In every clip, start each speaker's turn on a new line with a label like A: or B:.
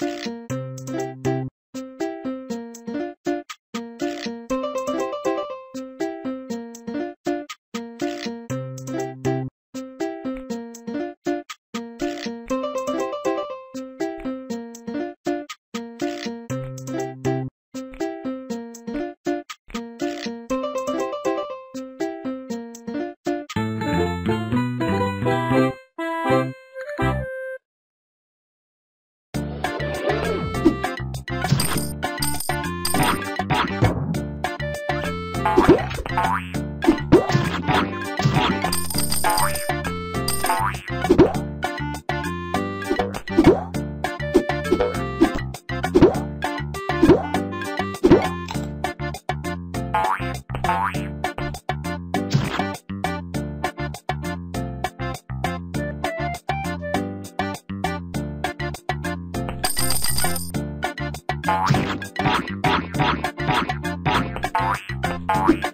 A: you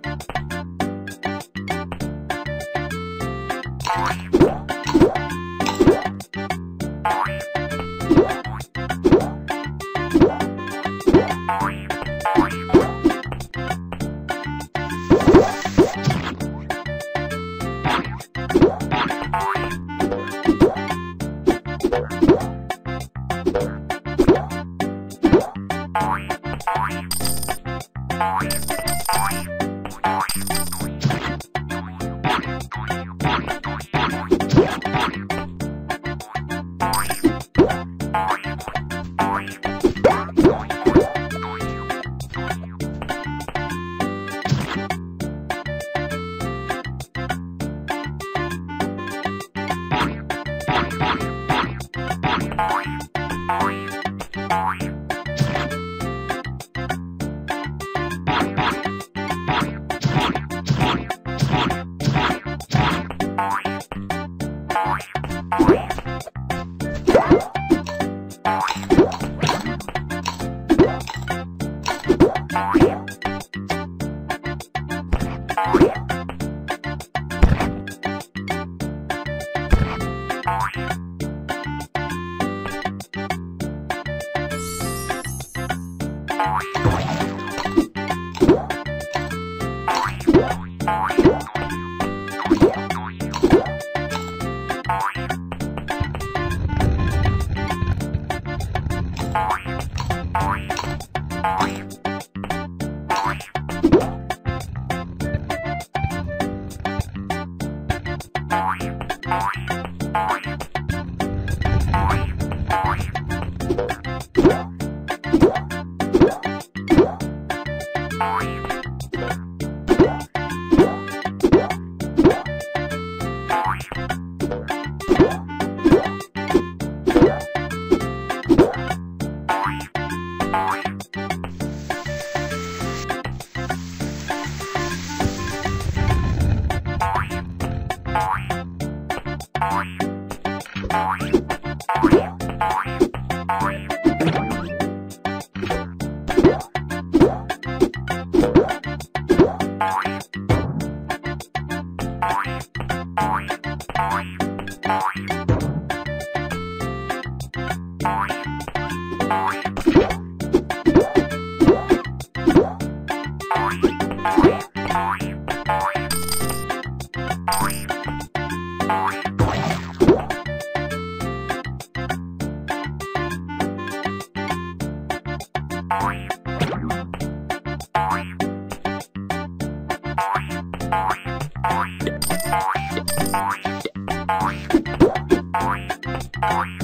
A: Thank you. Thank you. Bye.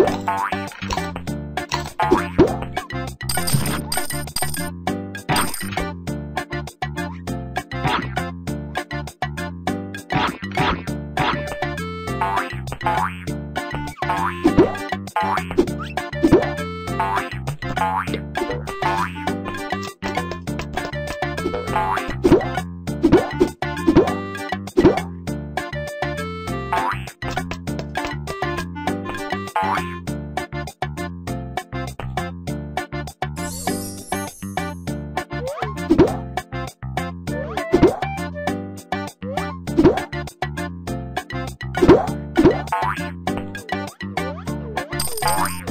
A: Bye.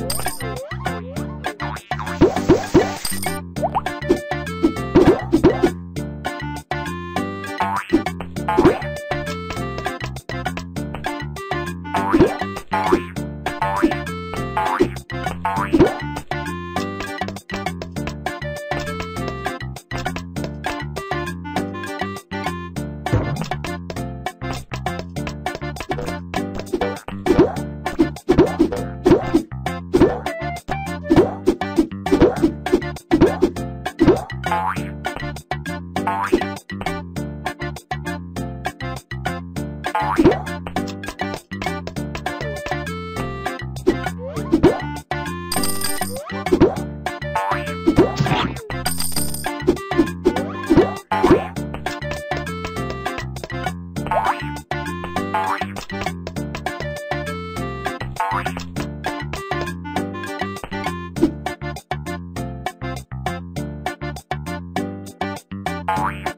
A: Bye.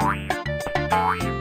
A: Bye.